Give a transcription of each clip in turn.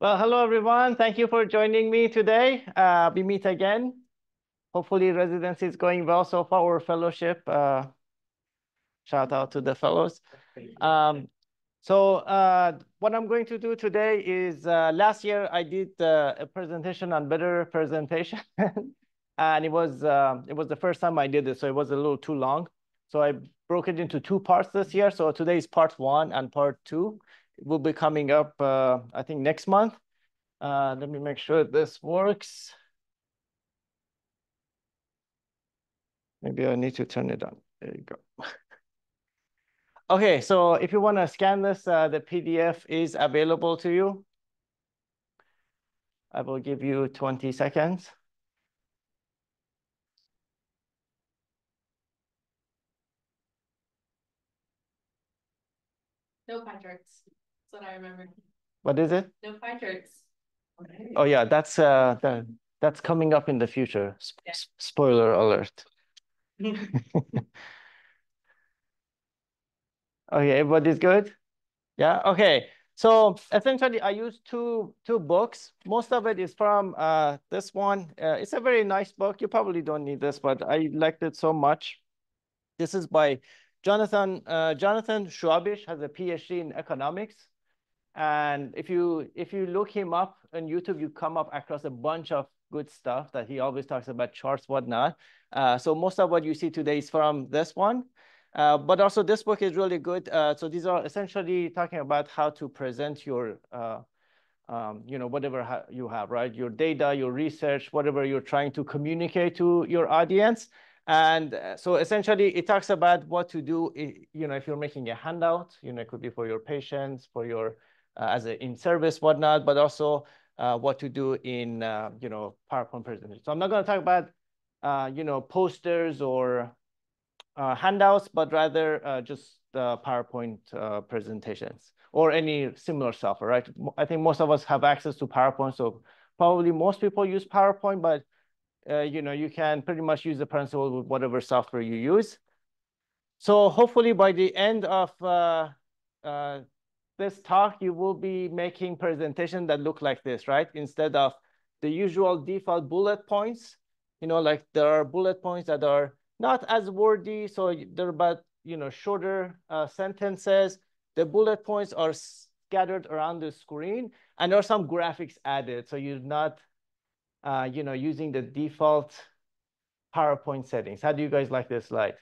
Well, hello everyone. Thank you for joining me today. Uh, we meet again. Hopefully residency is going well so far, or fellowship. Uh, shout out to the fellows. Um, so uh, what I'm going to do today is, uh, last year I did uh, a presentation on better presentation. and it was, uh, it was the first time I did this, so it was a little too long. So I broke it into two parts this year. So today is part one and part two will be coming up, uh, I think, next month. Uh, let me make sure this works. Maybe I need to turn it on. There you go. okay, so if you want to scan this, uh, the PDF is available to you. I will give you 20 seconds. No. That's what I remember. What is it? No pie charts. Oh yeah, that's uh that, that's coming up in the future. Sp Yeah. Spoiler alert. Okay, everybody's good? Yeah, okay. So essentially I use two two books. Most of it is from uh this one. Uh, it's a very nice book. You probably don't need this, but I liked it so much. This is by Jonathan uh, Jonathan Schwabish has a PhD in economics. And if you if you look him up on YouTube, you come up across a bunch of good stuff that he always talks about charts, whatnot. Uh, so most of what you see today is from this one. Uh, but also this book is really good. Uh, so these are essentially talking about how to present your, uh, um, you know, whatever ha you have, right? Your data, your research, whatever you're trying to communicate to your audience. And uh, so essentially it talks about what to do, you know, if you're making a handout, you know, it could be for your patients, for your uh, as an in-service, whatnot, but also uh, what to do in, uh, you know, PowerPoint presentation. So I'm not going to talk about, you know, posters or handouts, but rather just PowerPoint presentations or any similar software, right? I think most of us have access to PowerPoint, so probably most people use PowerPoint, but uh, you know, you can pretty much use the principle with whatever software you use. So hopefully by the end of uh, uh, this talk, you will be making presentation that look like this, right? Instead of the usual default bullet points, you know, like there are bullet points that are not as wordy, so they're about, you know, shorter uh, sentences. The bullet points are scattered around the screen, and there are some graphics added, so you're not, uh, you know, using the default PowerPoint settings. How do you guys like this slide?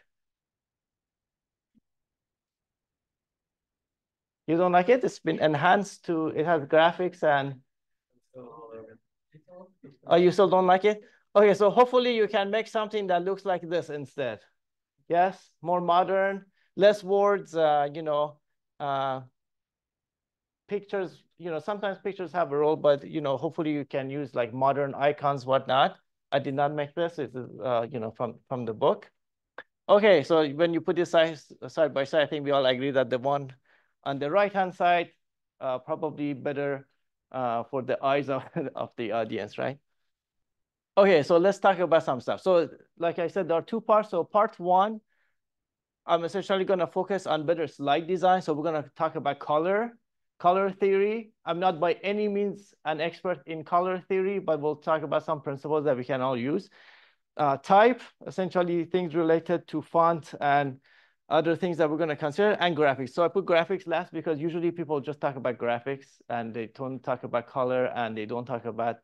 You don't like it? It's been enhanced to, it has graphics and... Oh, you still don't like it? Okay, so hopefully you can make something that looks like this instead. Yes, more modern, less words, uh, you know, uh, pictures, you know, sometimes pictures have a role, but, you know, hopefully you can use like modern icons, whatnot. I did not make this, it's, uh, you know, from, from the book. Okay, so when you put this side, side by side, I think we all agree that the one on the right-hand side, uh, probably better uh, for the eyes of, of the audience, right? Okay, so let's talk about some stuff. So like I said, there are two parts. So part one, I'm essentially going to focus on better slide design. So we're going to talk about color, color theory. I'm not by any means an expert in color theory, but we'll talk about some principles that we can all use. Uh, type, essentially things related to font and other things that we're going to consider, and graphics. So I put graphics last because usually people just talk about graphics and they don't talk about color and they don't talk about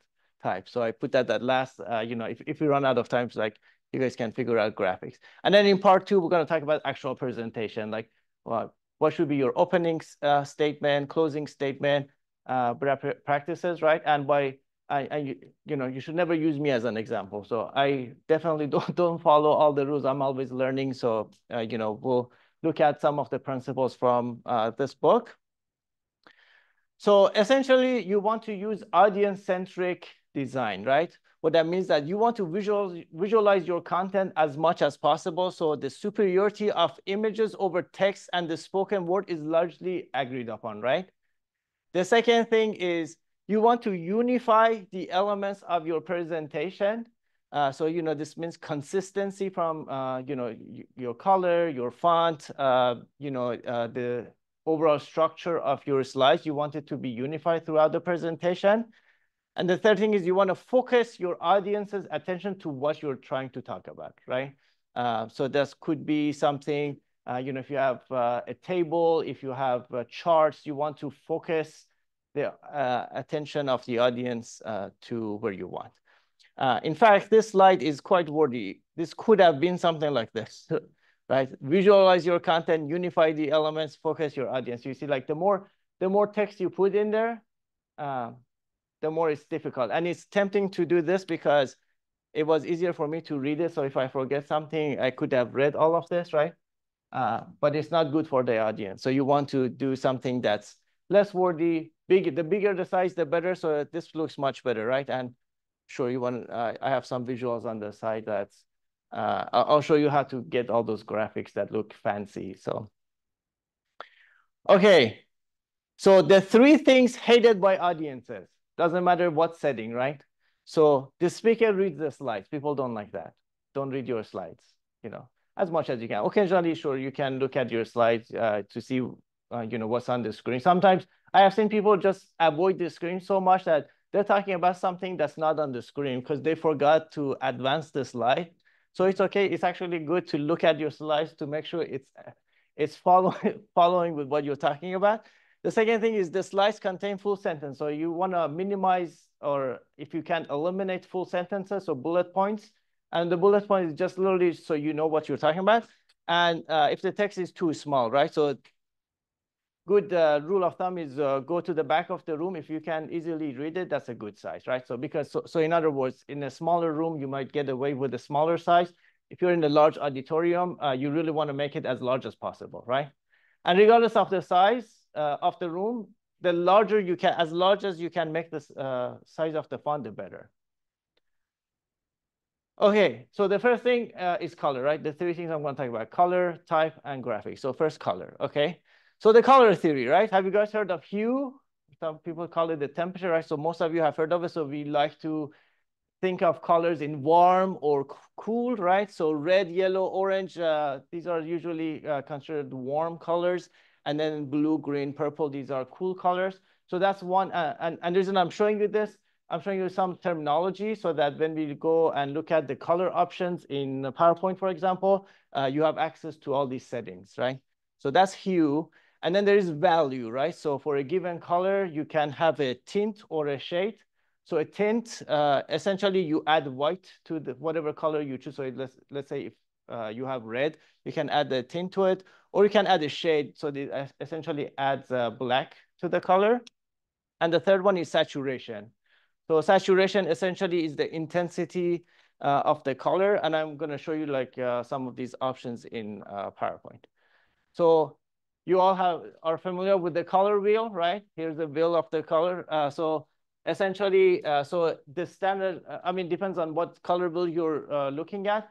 type. So I put that at last. Uh, you know, if, if we run out of time, like you guys can figure out graphics. And then in part two, we're going to talk about actual presentation, like well, what should be your opening uh, statement, closing statement, uh, practices, right? And by I, I, you know, you should never use me as an example. So I definitely don't, don't follow all the rules. I'm always learning. So, uh, you know, we'll look at some of the principles from uh, this book. So essentially, you want to use audience-centric design, right? What that means that you want to visual, visualize your content as much as possible. So the superiority of images over text and the spoken word is largely agreed upon, right? The second thing is you want to unify the elements of your presentation. Uh, so, you know, this means consistency from, uh, you know, your color, your font, uh, you know, uh, the overall structure of your slides. You want it to be unified throughout the presentation. And the third thing is you want to focus your audience's attention to what you're trying to talk about, right? Uh, so this could be something, uh, you know, if you have uh, a table, if you have uh, charts, you want to focus the uh, attention of the audience uh, to where you want. in fact, this slide is quite wordy. This could have been something like this, right? Visualize your content, unify the elements, focus your audience. You see, like the more the more text you put in there, the more it's difficult. And it's tempting to do this because it was easier for me to read it. So if I forget something, I could have read all of this, right? Uh, but it's not good for the audience. So you want to do something that's less wordy, big. The bigger the size, the better. So this looks much better, right? And sure, you want. Uh, I have some visuals on the side that's. Uh, I'll show you how to get all those graphics that look fancy. So, okay. So the three things hated by audiences doesn't matter what setting, right? So the speaker reads the slides. People don't like that. Don't read your slides, you know, as much as you can. Occasionally, sure, you can look at your slides uh, to see, uh, you know, what's on the screen. Sometimes I have seen people just avoid the screen so much that they're talking about something that's not on the screen because they forgot to advance the slide. So it's okay. It's actually good to look at your slides to make sure it's it's following following with what you're talking about. The second thing is the slides contain full sentence. So you want to minimize or if you can eliminate full sentences or bullet points. And the bullet point is just literally so you know what you're talking about. And uh, if the text is too small, right? So good uh, rule of thumb is uh, go to the back of the room. If you can easily read it, that's a good size, right? So because, so, so in other words, in a smaller room, you might get away with a smaller size. If you're in a large auditorium, uh, you really want to make it as large as possible, right? And regardless of the size, uh, of the room, the larger you can, as large as you can make the uh, size of the font, the better. Okay, so the first thing uh, is color, right? The three things I'm going to talk about, color, type, and graphics. So first color, okay? So the color theory, right? Have you guys heard of hue? Some people call it the temperature, right? So most of you have heard of it. So we like to think of colors in warm or cool, right? So red, yellow, orange, uh, these are usually uh, considered warm colors and then blue, green, purple, these are cool colors. So that's one, uh, and, and the reason I'm showing you this, I'm showing you some terminology so that when we go and look at the color options in PowerPoint, for example, uh, you have access to all these settings, right? So that's hue. And then there is value, right? So for a given color, you can have a tint or a shade. So a tint, uh, essentially you add white to the whatever color you choose. So let's, let's say if uh, you have red, you can add a tint to it, or you can add a shade. So it essentially adds uh, black to the color. And the third one is saturation. So saturation essentially is the intensity uh, of the color. And I'm going to show you like uh, some of these options in uh, PowerPoint. So you all have are familiar with the color wheel, right? Here's the wheel of the color. Uh, so essentially, so the standard, I mean, depends on what color wheel you're looking at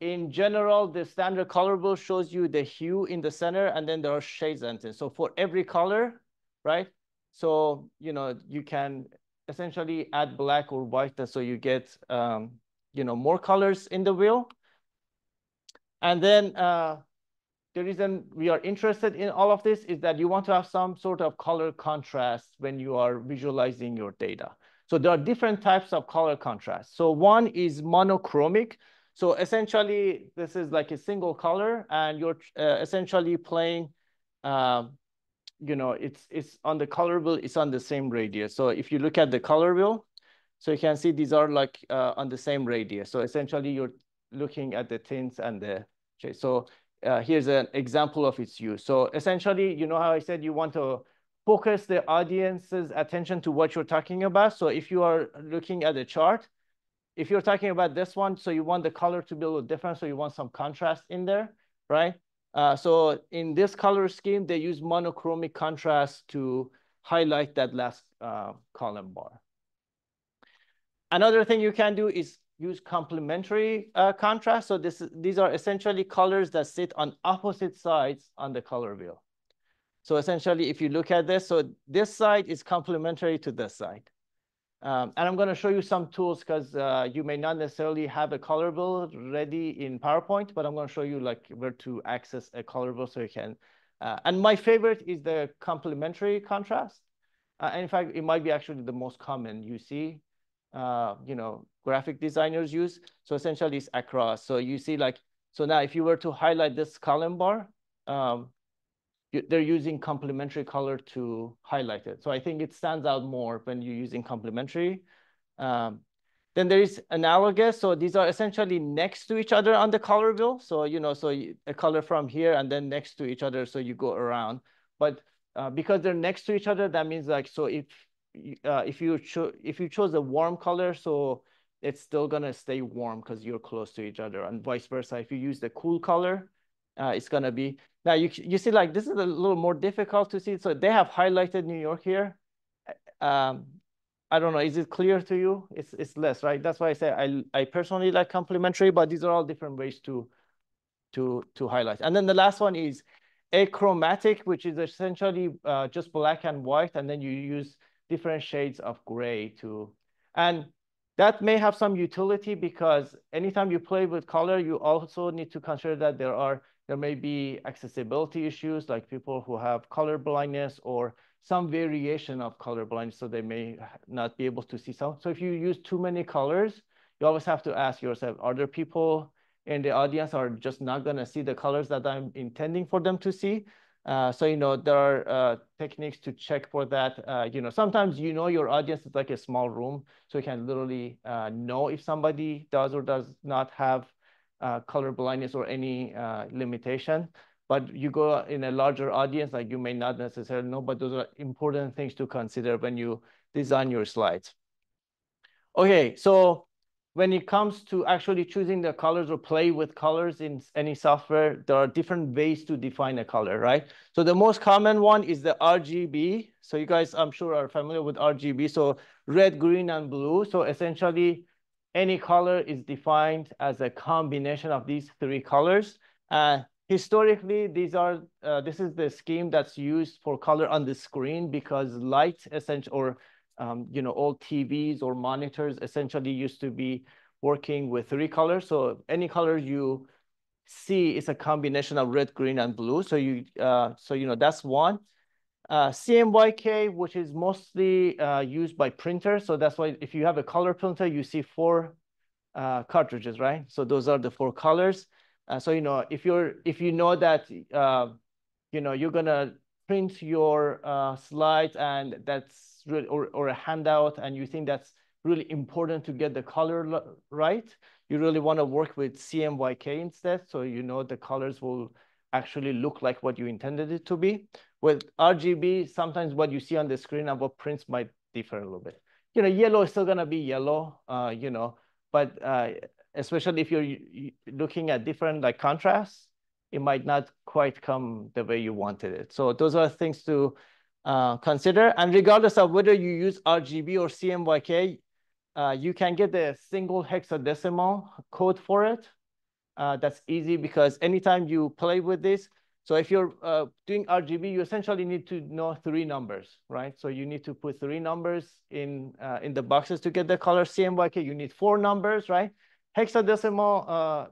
in general, the standard color wheel shows you the hue in the center, and then there are shades and. So for every color, right? So, you know, you can essentially add black or white, so you get, um, you know, more colors in the wheel. And then uh, the reason we are interested in all of this is that you want to have some sort of color contrast when you are visualizing your data. So there are different types of color contrast. So one is monochromic. So essentially, this is like a single color, and you're uh, essentially playing, um, you know, it's it's on the color wheel, it's on the same radius. So if you look at the color wheel, so you can see these are like uh, on the same radius. So essentially, you're looking at the tints and the so uh, here's an example of its use. So essentially, you know how I said you want to focus the audience's attention to what you're talking about. So if you are looking at a chart, if you're talking about this one, so you want the color to be a little different, so you want some contrast in there, right? Uh, so in this color scheme, they use monochromic contrast to highlight that last uh, column bar. Another thing you can do is use complementary uh, contrast. So this, these are essentially colors that sit on opposite sides on the color wheel. So essentially, if you look at this, so this side is complementary to this side. Um, and I'm going to show you some tools because uh, you may not necessarily have a color wheel ready in PowerPoint, but I'm going to show you like where to access a color wheel so you can Uh, and my favorite is the complementary contrast. Uh, and in fact, it might be actually the most common you see, uh, you know, graphic designers use. So essentially it's across. So you see like, so now if you were to highlight this column bar, um, they're using complementary color to highlight it. So I think it stands out more when you're using complementary. Um, then there is analogous. So these are essentially next to each other on the color wheel. So, you know, so a color from here and then next to each other. So you go around. But uh, because they're next to each other, that means like, so if, uh, if you cho if you chose a warm color, so it's still gonna stay warm because you're close to each other and vice versa. If you use the cool color, uh, it's gonna be, now you, you see like, this is a little more difficult to see. So they have highlighted New York here. Um, I don't know, is it clear to you? It's, it's less, right? That's why I say I, I personally like complementary, but these are all different ways to, to, to highlight. And then the last one is achromatic, which is essentially uh, just black and white, and then you use different shades of gray to, and that may have some utility because anytime you play with color, you also need to consider that there are, there may be accessibility issues like people who have color blindness or some variation of color blindness, so they may not be able to see some. So if you use too many colors, you always have to ask yourself, are there people in the audience are just not going to see the colors that I'm intending for them to see? Uh, so, you know, there are uh, techniques to check for that. Uh, you know, sometimes you know your audience is like a small room, so you can literally uh, know if somebody does or does not have uh, color blindness or any limitation. But you go in a larger audience, like you may not necessarily know, but those are important things to consider when you design your slides. Okay, so when it comes to actually choosing the colors or play with colors in any software, there are different ways to define a color, right? So the most common one is the RGB. So you guys, I'm sure, are familiar with RGB. So red, green, and blue. So essentially, any color is defined as a combination of these three colors. Uh, historically, these are uh, this is the scheme that's used for color on the screen because light essentially or um, you know all TVs or monitors essentially used to be working with three colors. So any color you see is a combination of red, green, and blue. So you uh, so you know that's one. Uh, CMYK, which is mostly uh, used by printers. So that's why if you have a color printer, you see four uh, cartridges, right? So those are the four colors. Uh, so, you know, if you're, if you know that, uh, you know, you're gonna print your uh, slides and that's really, or, or a handout and you think that's really important to get the color right, you really wanna work with CMYK instead. So, you know, the colors will actually look like what you intended it to be. With RGB, sometimes what you see on the screen and what prints might differ a little bit. You know, yellow is still gonna be yellow, uh, you know, but uh, especially if you're looking at different like contrasts, it might not quite come the way you wanted it. So those are things to uh, consider. And regardless of whether you use RGB or CMYK, uh, you can get the single hexadecimal code for it. Uh, that's easy because anytime you play with this, so if you're uh, doing RGB, you essentially need to know three numbers, right? So you need to put three numbers in, uh, in the boxes to get the color CMYK. You need four numbers, right? hexadecimal uh,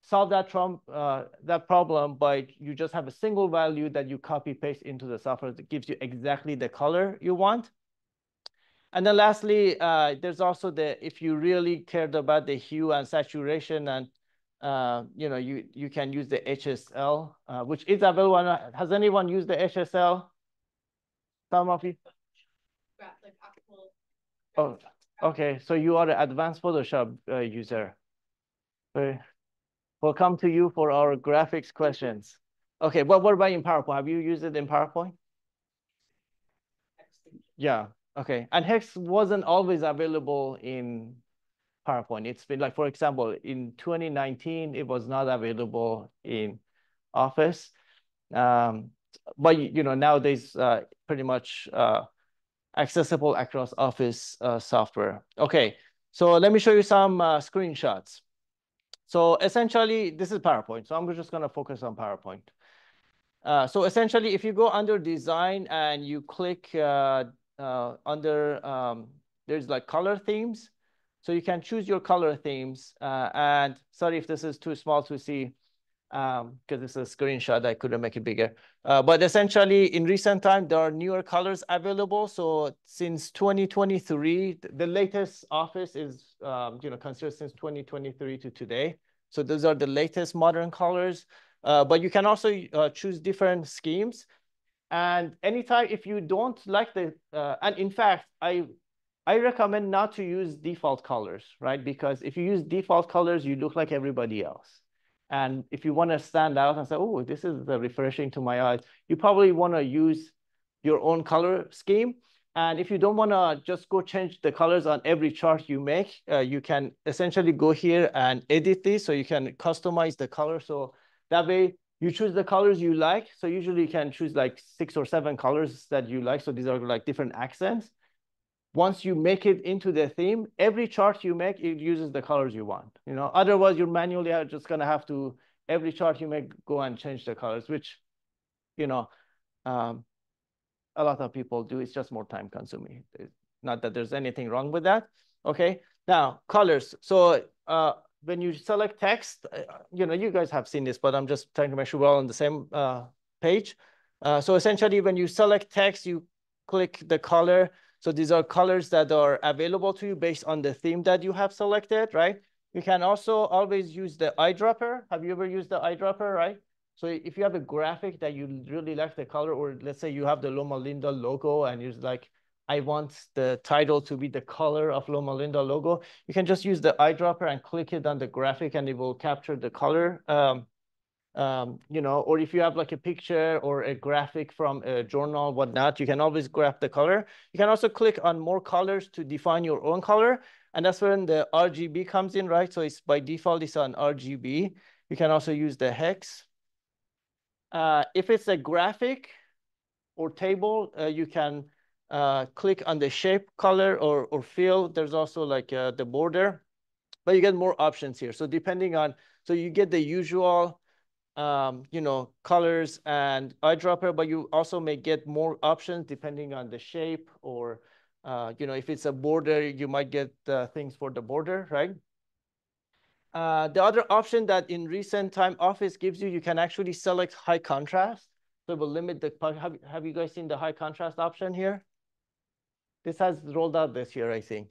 solve that, uh, that problem by you just have a single value that you copy paste into the software that gives you exactly the color you want. And then lastly, uh, there's also the, if you really cared about the hue and saturation and, uh, you know, you, you can use the HSL, uh, which is available. Has anyone used the HSL? Some of you? Oh, Okay, so you are an advanced Photoshop uh, user. We'll come to you for our graphics questions. Okay, what, what about in PowerPoint? Have you used it in PowerPoint? Yeah, okay. And Hex wasn't always available in PowerPoint. It's been like, for example, in 2019, it was not available in Office. Um, but, you know, nowadays, uh, pretty much uh, accessible across Office uh, software. Okay, so let me show you some uh, screenshots. So essentially, this is PowerPoint. So I'm just going to focus on PowerPoint. Uh, so essentially, if you go under design and you click uh, uh, under, um, there's like color themes. So you can choose your color themes. Uh, and sorry if this is too small to see. Um, because it's a screenshot, I couldn't make it bigger. Uh, but essentially, in recent time, there are newer colors available. So since 2023, the latest office is, um, you know, considered since 2023 to today. So those are the latest modern colors. Uh, but you can also uh, choose different schemes. And anytime, if you don't like the, uh, and in fact, I I recommend not to use default colors, right? Because if you use default colors, you look like everybody else. And if you want to stand out and say, oh, this is the refreshing to my eyes, you probably want to use your own color scheme. And if you don't want to just go change the colors on every chart you make, uh, you can essentially go here and edit this. So you can customize the color. So that way you choose the colors you like. So usually you can choose like six or seven colors that you like. So these are like different accents once you make it into the theme, every chart you make, it uses the colors you want. You know, otherwise you're manually just gonna have to, every chart you make, go and change the colors, which, you know, um, a lot of people do. It's just more time consuming. Not that there's anything wrong with that. Okay, now colors. So uh, when you select text, uh, you know, you guys have seen this, but I'm just trying to make sure we're all on the same uh, page. Uh, so essentially, when you select text, you click the color, so these are colors that are available to you based on the theme that you have selected, right? You can also always use the eyedropper. Have you ever used the eyedropper, right? So if you have a graphic that you really like the color, or let's say you have the Loma Linda logo and you're like, I want the title to be the color of Loma Linda logo, you can just use the eyedropper and click it on the graphic and it will capture the color. Um, um, you know, or if you have like a picture or a graphic from a journal, whatnot, you can always grab the color. You can also click on more colors to define your own color. And that's when the RGB comes in, right? So it's by default, it's on RGB. You can also use the hex. Uh, if it's a graphic or table, uh, you can uh, click on the shape color or, or fill. There's also like uh, the border, but you get more options here. So depending on, so you get the usual um, you know, colors and eyedropper, but you also may get more options depending on the shape or, uh, you know, if it's a border, you might get uh, things for the border, right? Uh, the other option that in recent time Office gives you, you can actually select high contrast. So it will limit the, have, have you guys seen the high contrast option here? This has rolled out this year, I think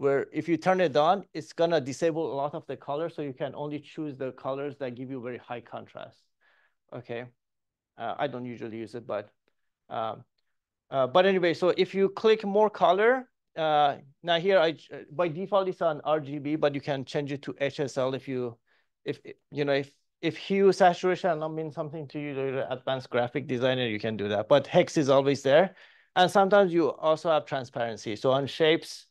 where if you turn it on, it's gonna disable a lot of the colors, so you can only choose the colors that give you very high contrast. Okay, uh, I don't usually use it, but um, uh, but anyway, so if you click more color, uh, now here I by default it's on RGB, but you can change it to HSL if you if you know if if hue saturation and not mean something to you, you're an advanced graphic designer, you can do that. But hex is always there, and sometimes you also have transparency. So on shapes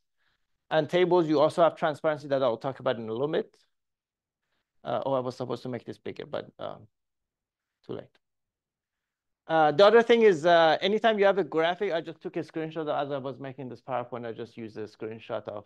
and tables, you also have transparency that I'll talk about in a little bit. Uh, oh, I was supposed to make this bigger, but um, too late. Uh, the other thing is uh, anytime you have a graphic, I just took a screenshot as I was making this PowerPoint. I just used a screenshot of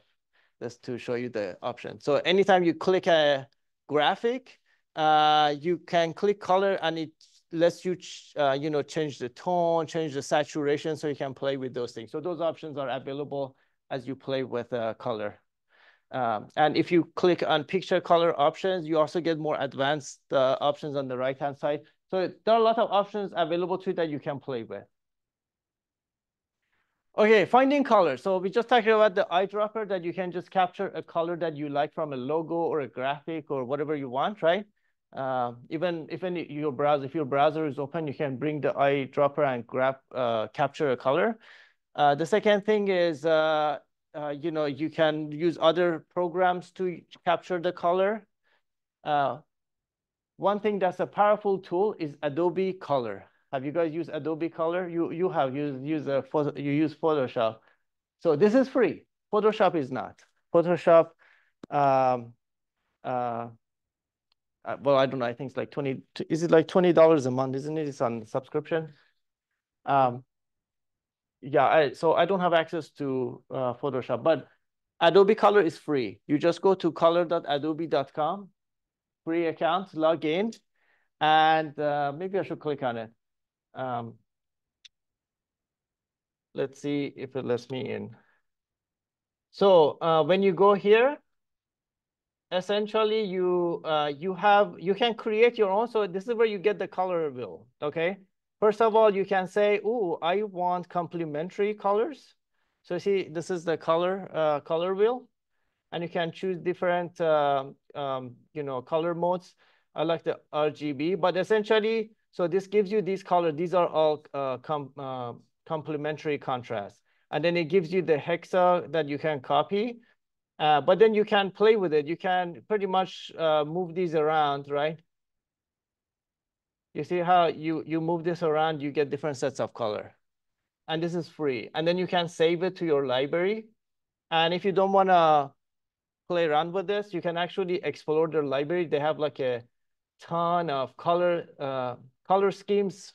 this to show you the option. So anytime you click a graphic, uh, you can click color and it lets you, uh, you know, change the tone, change the saturation, so you can play with those things. So those options are available as you play with uh, color. Um, and if you click on picture color options, you also get more advanced uh, options on the right-hand side. So there are a lot of options available to you that you can play with. Okay, finding color. So we just talked about the eyedropper that you can just capture a color that you like from a logo or a graphic or whatever you want, right? Uh, even if any, your browser, if your browser is open, you can bring the eyedropper and grab, uh, capture a color. Uh, the second thing is, uh, uh, you know, you can use other programs to capture the color. Uh, one thing that's a powerful tool is Adobe Color. Have you guys used Adobe Color? You you have used use a photo, you use Photoshop. So this is free. Photoshop is not. Photoshop, um, uh, uh well, I don't know. I think it's like 20, is it like $20 a month, isn't it? It's on subscription. Um, yeah, I, so I don't have access to uh, Photoshop, but Adobe Color is free. You just go to color.adobe.com, free account, log in, and uh, maybe I should click on it. Um, let's see if it lets me in. So uh, when you go here, essentially you uh, you have you can create your own. So this is where you get the color wheel. Okay. First of all, you can say, "Oh, I want complementary colors." So see, this is the color uh, color wheel, and you can choose different uh, um, you know color modes. I like the RGB, but essentially, so this gives you these colors. These are all uh, com uh, complementary contrast, and then it gives you the hexa that you can copy. Uh, but then you can play with it. You can pretty much uh, move these around, right? You see how you, you move this around, you get different sets of color. And this is free. And then you can save it to your library. And if you don't want to play around with this, you can actually explore their library. They have like a ton of color uh, color schemes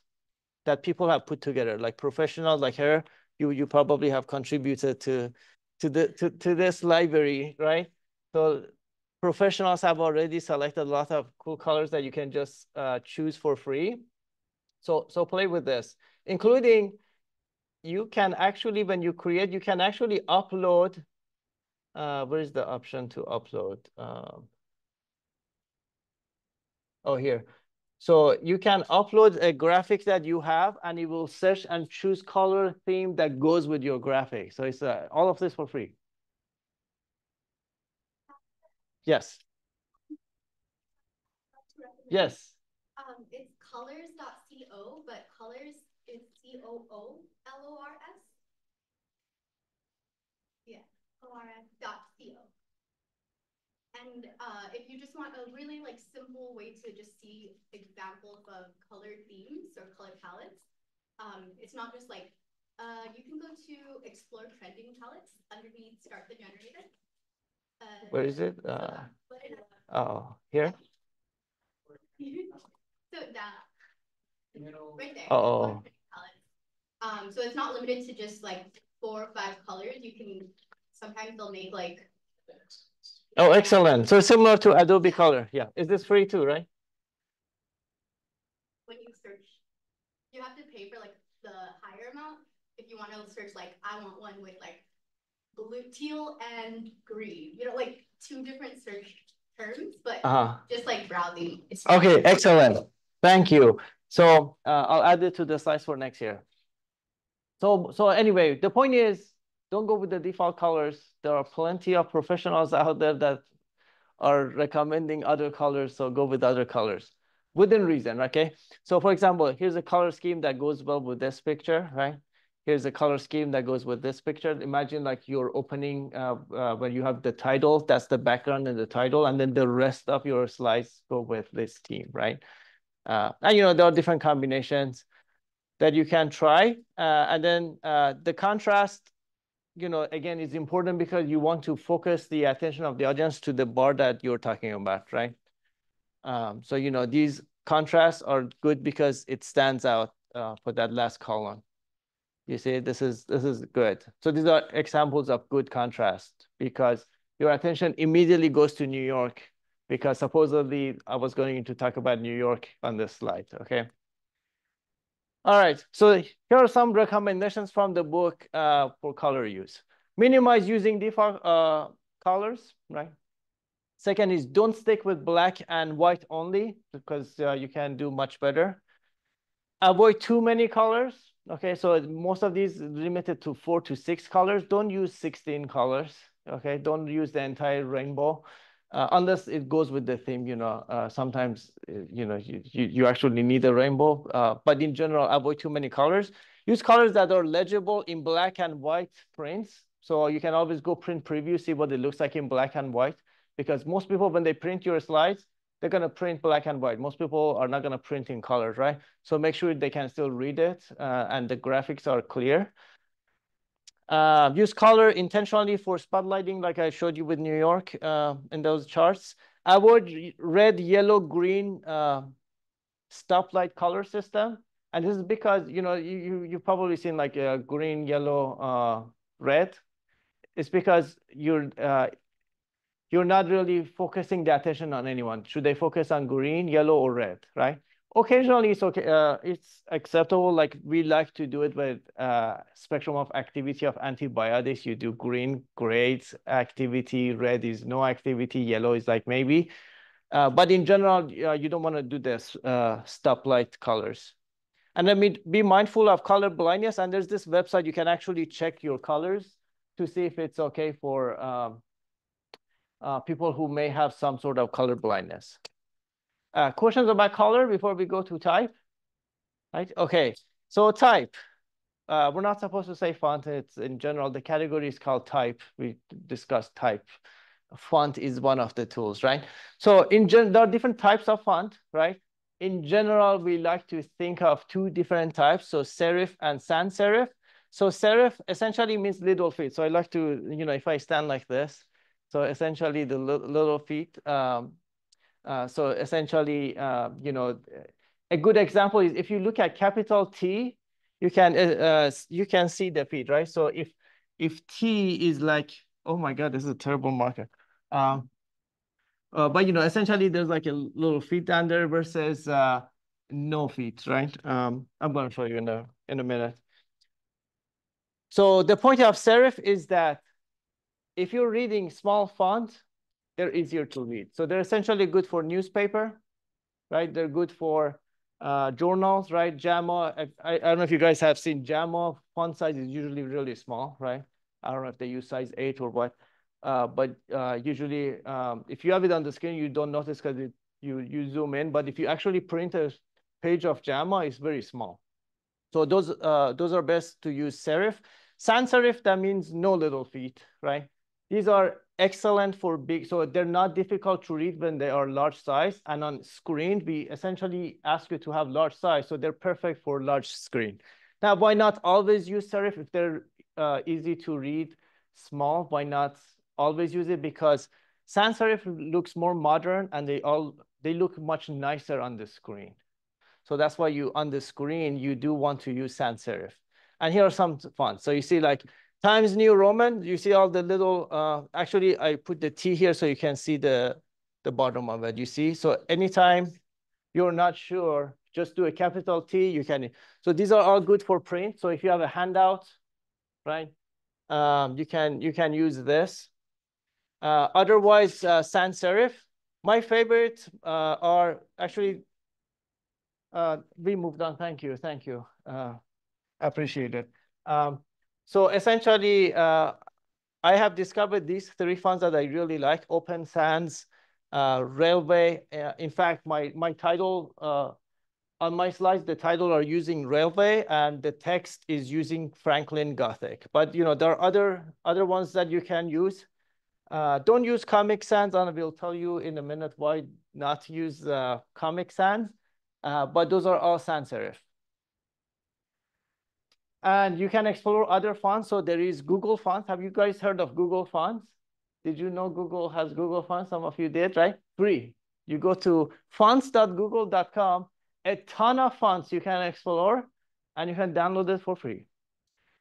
that people have put together, like professionals like her, you, you probably have contributed to to the to, to this library, right? So professionals have already selected a lot of cool colors that you can just uh, choose for free. So so play with this, including you can actually when you create, you can actually upload. Uh, where is the option to upload? Um, oh, here. So you can upload a graphic that you have and it will search and choose color theme that goes with your graphic. So it's uh, all of this for free. Yes. Yes. Um, it's coolors.co, but coolors is C-O-O-L-O-R-S. Yeah, O-R-S dot C-O. And uh, if you just want a really like simple way to just see examples of color themes or color palettes, um, it's not just like, uh, you can go to explore trending palettes underneath start the generator. Uh, Where is it? Uh, oh, here? so that, right there. Uh oh. Um, so it's not limited to just like four or five colors. You can, sometimes they'll make like Oh, excellent. So similar to Adobe Color. Yeah. Is this free too, right? When you search, you have to pay for like the higher amount. If you want to search like, I want one with like blue, teal and green, you know, like two different search terms, but uh -huh. just like browsing. okay, excellent. Thank you. So uh, I'll add it to the slides for next year. So, so anyway, the point is, don't go with the default colors. There are plenty of professionals out there that are recommending other colors, so go with other colors within reason, okay? So for example, here's a color scheme that goes well with this picture, right? Here's a color scheme that goes with this picture. Imagine like you're opening uh, uh, when you have the title, that's the background and the title, and then the rest of your slides go with this theme, right? Uh, and you know, there are different combinations that you can try. Uh, and then uh, the contrast you know, again, it's important because you want to focus the attention of the audience to the bar that you're talking about, right? Um, so, you know, these contrasts are good because it stands out uh, for that last column. You see, this is this is good. So these are examples of good contrast because your attention immediately goes to New York because supposedly I was going to talk about New York on this slide, okay? All right, so here are some recommendations from the book uh, for color use. Minimize using default uh, colors, right? Second is don't stick with black and white only because uh, you can do much better. Avoid too many colors. Okay, so most of these limited to four to six colors. Don't use 16 colors. Okay, don't use the entire rainbow uh, unless it goes with the theme, you know, uh, sometimes, uh, you know, you, you, you, actually need a rainbow, uh, but in general, avoid too many colors. Use colors that are legible in black and white prints. So you can always go print preview, see what it looks like in black and white, because most people, when they print your slides, they're gonna print black and white. Most people are not gonna print in colors, right? So make sure they can still read it uh, and the graphics are clear. Uh, use color intentionally for spotlighting, like I showed you with New York uh, in those charts. Avoid red, yellow, green uh, stoplight color system. And this is because, you know, you, you, you've probably seen like a green, yellow, uh, red. It's because you're, uh, you're not really focusing the attention on anyone. Should they focus on green, yellow, or red, right? occasionally it's okay. Uh, it's acceptable. Like we like to do it with uh, spectrum of activity of antibiotics. You do green, great activity. Red is no activity. Yellow is like maybe. Uh, but in general, you don't want to do this uh, stoplight colors. And then be, be mindful of color blindness. And there's this website you can actually check your colors to see if it's okay for um, uh, people who may have some sort of color blindness. Uh, questions about color before we go to type? Right, okay, so type. Uh, we're not supposed to say font, it's in general, the category is called type. We discussed type. Font is one of the tools, right? So in general, there are different types of font, right? In general, we like to think of two different types, so serif and sans serif. So serif essentially means little feet. So I like to, you know, if I stand like this, so essentially the little feet. Um, uh, so essentially, uh, you know, a good example is if you look at capital T, you can uh, uh, you can see the feet, right? So if if T is like, oh my God, this is a terrible marker. Um, uh, but you know, essentially, there's like a little feet down there versus uh, no feet, right? Um, I'm going to show you in a in a minute. So the point of serif is that if you're reading small font, they're easier to read. So they're essentially good for newspaper, right? They're good for uh, journals, right? JAMA, I, I, don't know if you guys have seen JAMA, font size is usually really small, right? I don't know if they use size eight or what, uh, but uh, usually um, if you have it on the screen, you don't notice because you, you zoom in, but if you actually print a page of JAMA, it's very small. So those, uh, those are best to use serif. Sans serif, that means no little feet, right? These are excellent for big, so they're not difficult to read when they are large size. And on screen, we essentially ask you to have large size, so they're perfect for large screen. Now, why not always use serif if they're uh, easy to read small? Why not always use it? Because sans serif looks more modern and they all they look much nicer on the screen. So that's why you on the screen you do want to use sans serif. And here are some fonts. So you see like Times New Roman, you see all the little, uh, actually I put the T here so you can see the, the bottom of it, you see? So anytime you're not sure, just do a capital T, you can. So these are all good for print. So if you have a handout, right, um, you can you can use this. Uh, otherwise, uh, sans serif. My favorite uh, are actually, uh, we moved on, thank you, thank you, uh, appreciate it. Um, so essentially, uh, I have discovered these three fonts that I really like, Open Sans, uh, Raleway. Uh, in fact, my, my title, uh, on my slides, the title are using Raleway and the text is using Franklin Gothic. But you know, there are other, other ones that you can use. Uh, don't use Comic Sans, and I will tell you in a minute why not use uh, Comic Sans. but those are all sans serif. And you can explore other fonts. So there is Google Fonts. Have you guys heard of Google Fonts? Did you know Google has Google Fonts? Some of you did, right? Free. You go to fonts.google.com, a ton of fonts you can explore, and you can download it for free.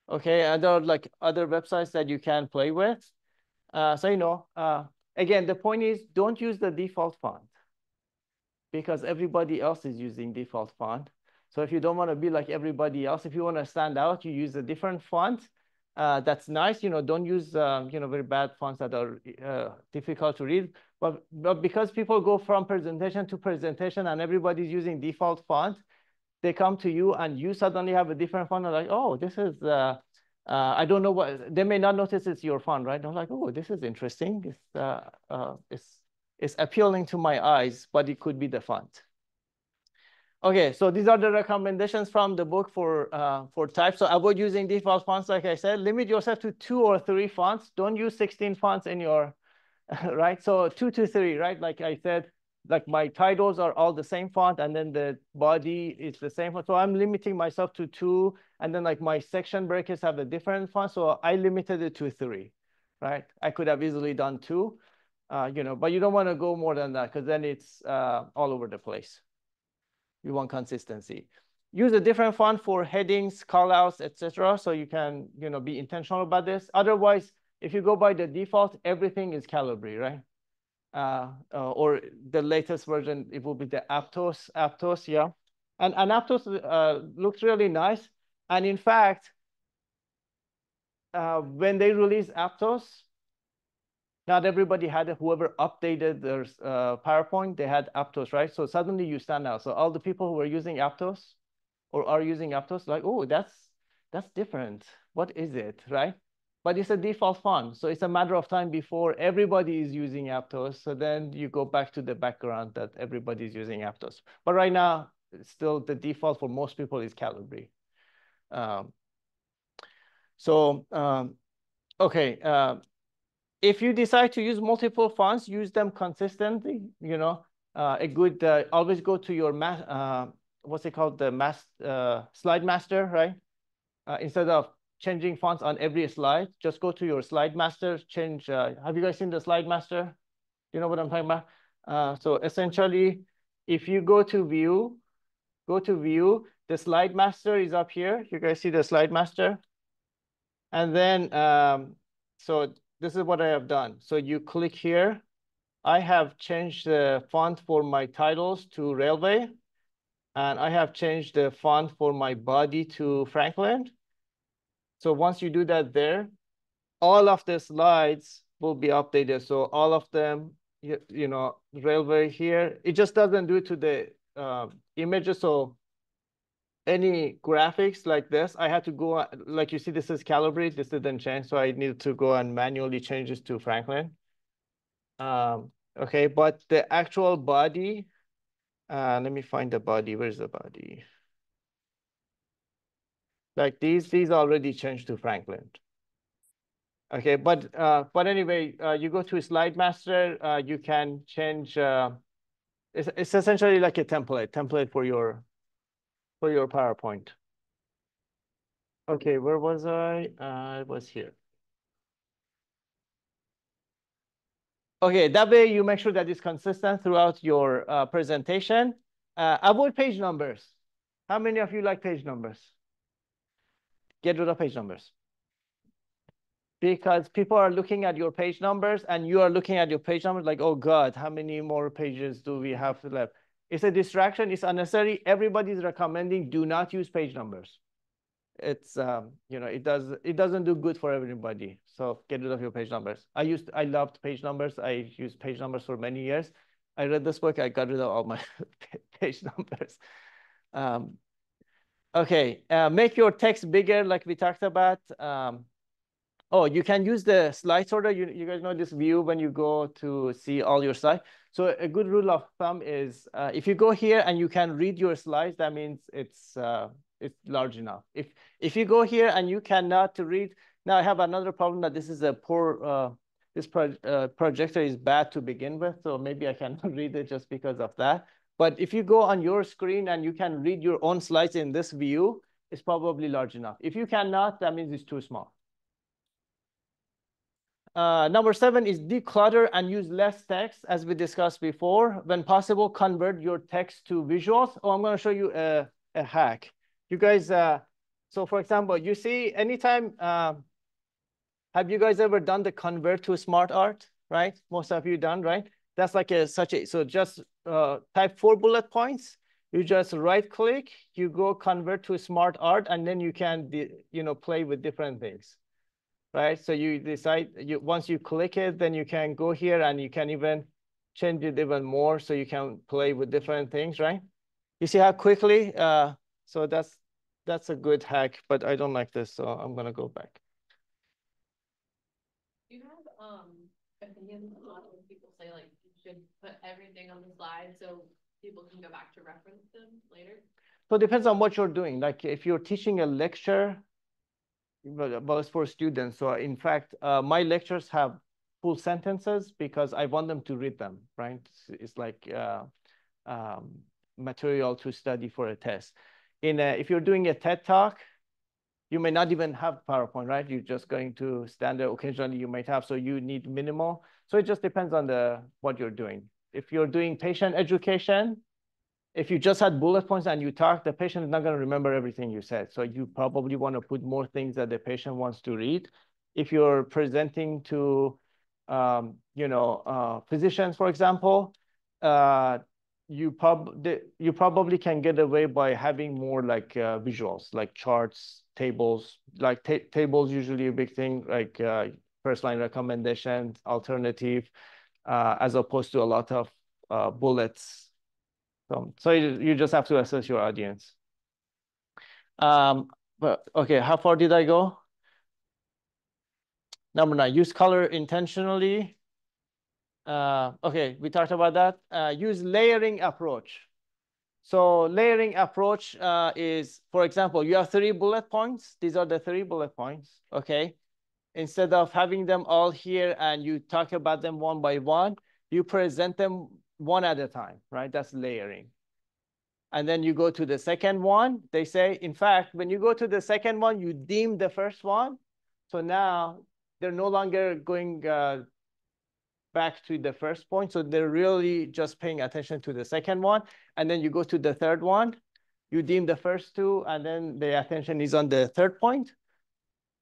Okay, and there are like other websites that you can play with. Uh, so, you know, uh, again, the point is don't use the default font because everybody else is using default font. So if you don't want to be like everybody else, if you want to stand out, you use a different font. Uh, that's nice. You know, don't use um, you know very bad fonts that are uh, difficult to read. But but because people go from presentation to presentation and everybody's using default font, they come to you and you suddenly have a different font. They're like, oh, this is. Uh, uh, I don't know what they may not notice it's your font, right? I'm like, oh, this is interesting. It's uh, uh, it's it's appealing to my eyes, but it could be the font. Okay, so these are the recommendations from the book for uh, for type. So avoid using default fonts, like I said. Limit yourself to two or three fonts. Don't use 16 fonts in your, right? So two to three, right? Like I said, like my titles are all the same font and then the body is the same font. So I'm limiting myself to two and then like my section breakers have a different font. So I limited it to three, right? I could have easily done two, uh, you know, but you don't want to go more than that because then it's uh, all over the place. You want consistency. Use a different font for headings, callouts, etc. So you can, you know, be intentional about this. Otherwise, if you go by the default, everything is Calibri, right? Uh, uh, or the latest version, it will be the Aptos, Aptos, yeah. And, and Aptos uh, looks really nice. And in fact, uh, when they released Aptos, not everybody had. Whoever updated their uh, PowerPoint, they had Aptos, right? So suddenly you stand out. So all the people who are using Aptos or are using Aptos, like, oh, that's that's different. What is it, right? But it's a default font. So it's a matter of time before everybody is using Aptos. So then you go back to the background that everybody is using Aptos. But right now, still the default for most people is Calibri. Um, so, um, okay, uh, if you decide to use multiple fonts, use them consistently. You know, uh, a good uh, always go to your ma uh, what's it called the mass uh, slide master, right? Uh, instead of changing fonts on every slide, just go to your slide master. Change. Uh, have you guys seen the slide master? You know what I'm talking about? so essentially, if you go to view, go to view, the slide master is up here. You guys see the slide master? And then, um, so this is what I have done. So you click here. I have changed the font for my titles to Raleway. And I have changed the font for my body to Franklin. So once you do that there, all of the slides will be updated. So all of them, you, you know, Raleway here, it just doesn't do it to the uh, images. So any graphics like this, I had to go, like you see, this is Calibri, this didn't change. So I needed to go and manually change this to Franklin. Um, okay, but the actual body, uh, let me find the body. Where's the body? Like these, these already changed to Franklin. Okay, but uh, but anyway, uh, you go to Slide Master, uh, you can change. Uh, it's, it's essentially like a template, template for your for your PowerPoint. Okay, where was I? I was here. Okay, that way you make sure that it's consistent throughout your uh, presentation. Uh, avoid page numbers. How many of you like page numbers? Get rid of page numbers. Because people are looking at your page numbers and you are looking at your page numbers like, oh God, how many more pages do we have left? It's a distraction. It's unnecessary. Everybody's recommending do not use page numbers. It's um, you know, it does it doesn't do good for everybody. So get rid of your page numbers. I used I loved page numbers. I used page numbers for many years. I read this book. I got rid of all my page numbers. Um, okay, uh, make your text bigger, like we talked about. Um, oh, you can use the slide sorter. You, you guys know this view when you go to see all your slides. So a good rule of thumb is uh, if you go here and you can read your slides, that means it's uh, it's large enough. If if you go here and you cannot read, now I have another problem that this is a poor, uh, this pro uh, projector is bad to begin with, so maybe I cannot read it just because of that. But if you go on your screen and you can read your own slides in this view, it's probably large enough. If you cannot, that means it's too small. Uh, number seven is declutter and use less text, as we discussed before. When possible, convert your text to visuals. Oh, I'm going to show you a, a hack. You guys, uh, so for example, you see anytime, uh, have you guys ever done the convert to smart art, right? Most of you done, right? That's like a such a, so just uh, type four bullet points. You just right click, you go convert to smart art, and then you can, you know, play with different things right? So you decide, you once you click it, then you can go here and you can even change it even more so you can play with different things, right? You see how quickly, uh, so that's that's a good hack, but I don't like this, so I'm gonna go back. Do You have um opinions on when people say like you should put everything on the slide so people can go back to reference them later? So it depends on what you're doing. Like if you're teaching a lecture, for students. So in fact, uh, my lectures have full sentences because I want them to read them, right? It's, it's like uh, um, material to study for a test. In a, if you're doing a TED talk, you may not even have PowerPoint, right? You're just going to stand there. Occasionally you might have, so you need minimal. So it just depends on the what you're doing. If you're doing patient education, if you just had bullet points and you talk, the patient is not going to remember everything you said. So you probably want to put more things that the patient wants to read. If you're presenting to, um, you know, uh, physicians, for example, uh, you prob you probably can get away by having more like uh, visuals, like charts, tables. Like ta tables usually a big thing, like uh, first line recommendation, alternative, uh, as opposed to a lot of uh, bullets. So, so you, you just have to assess your audience. Um, but okay, how far did I go? Number nine, use color intentionally. Uh, okay, we talked about that. Uh, use layering approach. So layering approach uh, is, for example, you have three bullet points. These are the three bullet points, okay? Instead of having them all here and you talk about them one by one, you present them one at a time, right? That's layering. And then you go to the second one. They say, in fact, when you go to the second one, you deem the first one. So now they're no longer going uh, back to the first point. So they're really just paying attention to the second one. And then you go to the third one, you deem the first two, and then the attention is on the third point.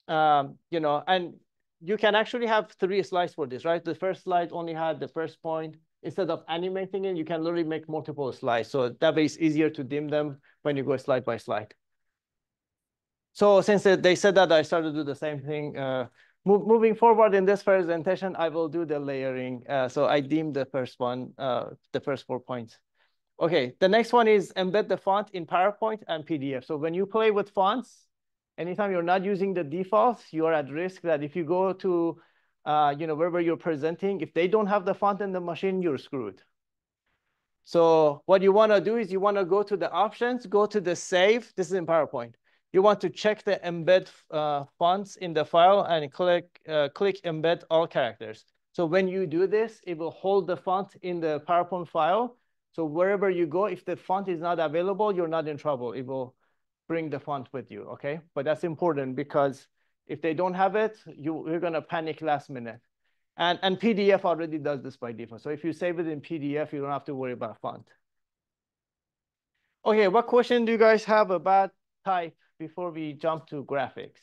Um, you know, and you can actually have three slides for this, right? The first slide only had the first point. Instead of animating it, you can literally make multiple slides. So that way it's easier to dim them when you go slide by slide. So since they said that, I started to do the same thing. Uh, moving forward in this presentation, I will do the layering. Uh, so I deem the first one, uh, the first four points. Okay, the next one is embed the font in PowerPoint and PDF. So when you play with fonts, anytime you're not using the defaults, you are at risk that if you go to, uh, you know, wherever you're presenting, if they don't have the font in the machine, you're screwed. So what you want to do is you want to go to the options, go to the save. This is in PowerPoint you want to check the embed uh, fonts in the file and click, uh, click embed all characters. So when you do this, it will hold the font in the PowerPoint file. So wherever you go, if the font is not available, you're not in trouble. It will bring the font with you, okay? But that's important because if they don't have it, you, you're gonna panic last minute. And, and PDF already does this by default. So if you save it in PDF, you don't have to worry about font. Okay, what question do you guys have about type before we jump to graphics?